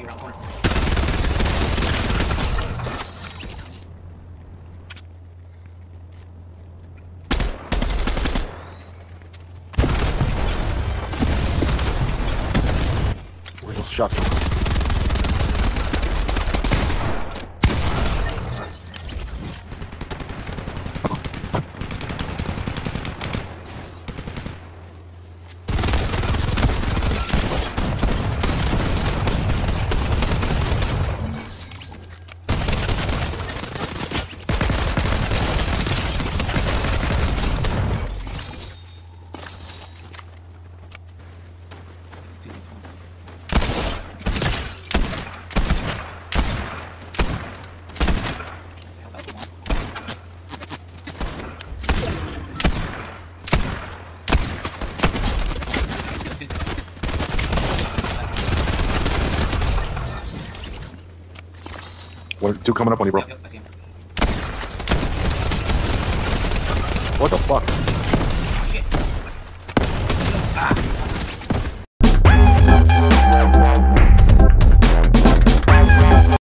be around corner. Real shots. One, two coming up on you, bro. Yep, yep, I see him. What the fuck?